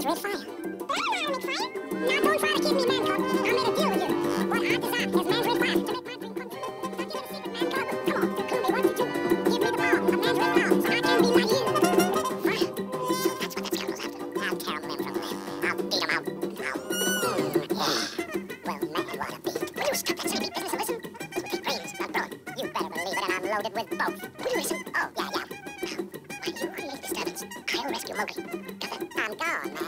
flames with fire. But I don't want fire. Now don't try to keep me, man cub. I made a deal with you. What I desire is man's fire to make my dream come true. Now give it a secret, man cub. Come on, clue me what to do. Give me the power of man's power so I can be like you. That's what the scoundrels have. I'll tear them from them. I'll beat them out. I'll... Yeah. Well, man, what a beast. Will you stop business and listen? Some big brains. You better believe it, and I'm loaded with both. Will you listen? Oh, yeah, yeah. Now, why do you create disturbance? I'll rescue Mowgli. I'm gone man.